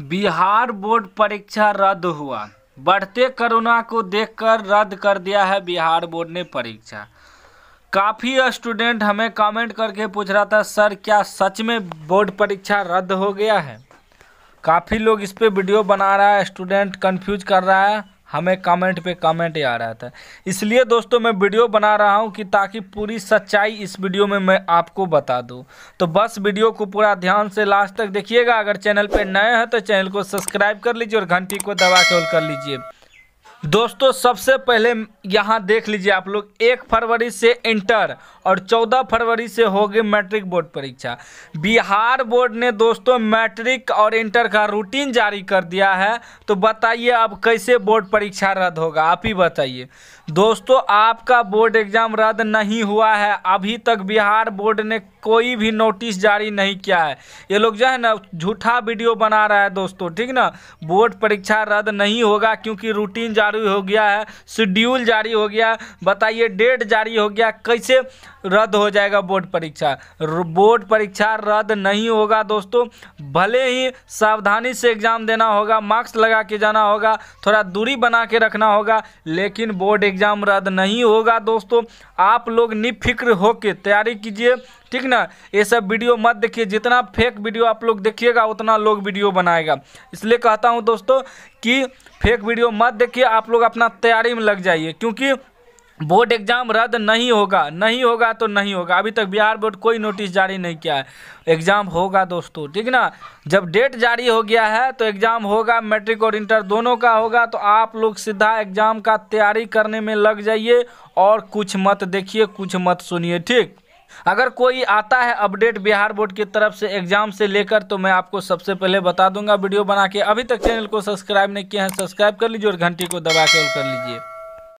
Bihar board परीक्षा रद्द हुआ। बढ़ते कोरोना को देखकर रद्द कर दिया है बिहार बोर्ड ने परीक्षा। काफ़ी स्टूडेंट हमें कमेंट करके पूछ रहा था, सर, क्या सच में बोर्ड परीक्षा रद्द हो गया है? काफ़ी लोग इस पे वीडियो बना रहा है, स्टूडेंट कंफ्यूज कर रहा है। हमें कमेंट पे कमेंट आ रहा था इसलिए दोस्तों, मैं वीडियो बना रहा हूँ कि ताकि पूरी सच्चाई इस वीडियो में मैं आपको बता दूँ। तो बस वीडियो को पूरा ध्यान से लास्ट तक देखिएगा। अगर चैनल पे नए हैं तो चैनल को सब्सक्राइब कर लीजिए और घंटी को दबा के ऑल कर लीजिए। दोस्तों, सबसे पहले यहाँ देख लीजिए आप लोग, एक फरवरी से इंटर और चौदह फरवरी से होगी मैट्रिक बोर्ड परीक्षा। बिहार बोर्ड ने दोस्तों मैट्रिक और इंटर का रूटीन जारी कर दिया है तो बताइए अब कैसे बोर्ड परीक्षा रद्द होगा, आप ही बताइए। दोस्तों, आपका बोर्ड एग्ज़ाम रद्द नहीं हुआ है, अभी तक बिहार बोर्ड ने कोई भी नोटिस जारी नहीं किया है। ये लोग जो है ना, झूठा वीडियो बना रहा है दोस्तों, ठीक ना? बोर्ड परीक्षा रद्द नहीं होगा क्योंकि रूटीन जारी हो गया है शेड्यूल जारी हो गया बताइए डेट जारी हो गया कैसे रद्द हो जाएगा बोर्ड परीक्षा। बोर्ड परीक्षा रद्द नहीं होगा दोस्तों। भले ही सावधानी से एग्ज़ाम देना होगा, मार्क्स लगा के जाना होगा, थोड़ा दूरी बना के रखना होगा, लेकिन बोर्ड एग्ज़ाम रद्द नहीं होगा दोस्तों। आप लोग निफिक्र होकर तैयारी कीजिए, ठीक ना? ये सब वीडियो मत देखिए। जितना फेक वीडियो आप लोग देखिएगा, उतना लोग वीडियो बनाएगा। इसलिए कहता हूँ दोस्तों कि फेक वीडियो मत देखिए, आप लोग अपना तैयारी में लग जाइए, क्योंकि बोर्ड एग्ज़ाम रद्द नहीं होगा नहीं होगा तो नहीं होगा। अभी तक बिहार बोर्ड कोई नोटिस जारी नहीं किया है। एग्ज़ाम होगा दोस्तों, ठीक ना? जब डेट जारी हो गया है तो एग्ज़ाम होगा, मैट्रिक और इंटर दोनों का होगा तो आप लोग सीधा एग्ज़ाम का तैयारी करने में लग जाइए और कुछ मत देखिए, कुछ मत सुनिए, ठीक? अगर कोई आता है अपडेट बिहार बोर्ड की तरफ़ से एग्ज़ाम से लेकर तो मैं आपको सबसे पहले बता दूँगा, वीडियो बना के अभी तक चैनल को सब्सक्राइब नहीं किया है, सब्सक्राइब कर लीजिए और घंटी को दबा के कर लीजिए।